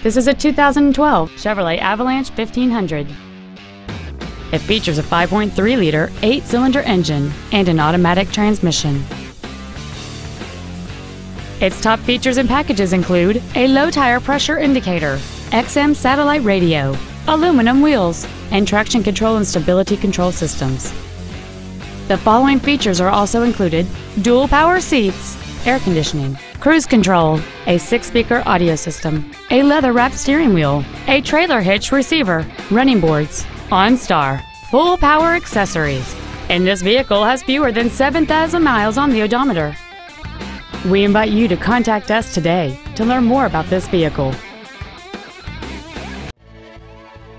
This is a 2012 Chevrolet Avalanche 1500. It features a 5.3-liter, eight-cylinder engine and an automatic transmission. Its top features and packages include a low tire pressure indicator, XM satellite radio, aluminum wheels, and traction control and stability control systems. The following features are also included dual power seats, air conditioning, cruise control, a six speaker audio system, a leather wrapped steering wheel, a trailer hitch receiver, running boards, OnStar, full power accessories, and this vehicle has fewer than 7,000 miles on the odometer. We invite you to contact us today to learn more about this vehicle.